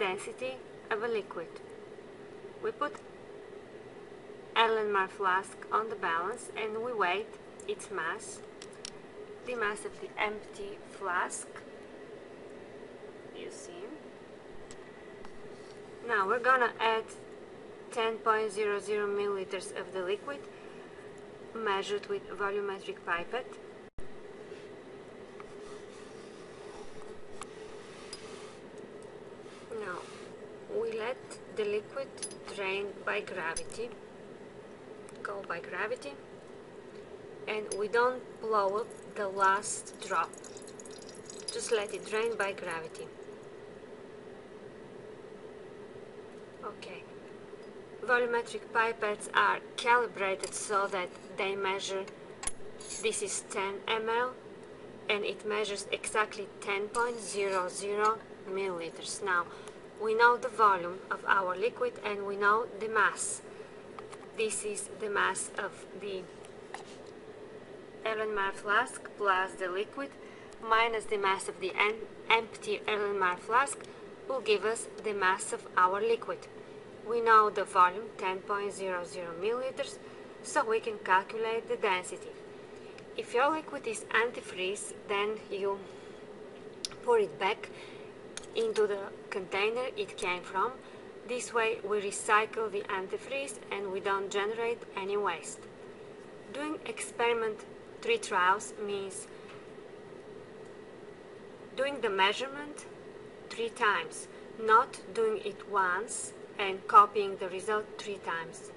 density of a liquid. We put Erlenmeyer flask on the balance and we weigh its mass, the mass of the empty flask, you see. Now we're gonna add 10.00 milliliters of the liquid measured with volumetric pipette. Now we let the liquid drain by gravity, go by gravity, and we don't blow up the last drop. Just let it drain by gravity. Okay. Volumetric pipettes are calibrated so that they measure, this is 10 ml, and it measures exactly 10.00 milliliters. Now, we know the volume of our liquid and we know the mass. This is the mass of the Erlenmeyer flask plus the liquid minus the mass of the empty Erlenmeyer flask will give us the mass of our liquid. We know the volume 10.00 milliliters, so we can calculate the density. If your liquid is antifreeze, then you pour it back into the container it came from. This way we recycle the antifreeze and we don't generate any waste. Doing experiment three trials means doing the measurement three times, not doing it once and copying the result three times.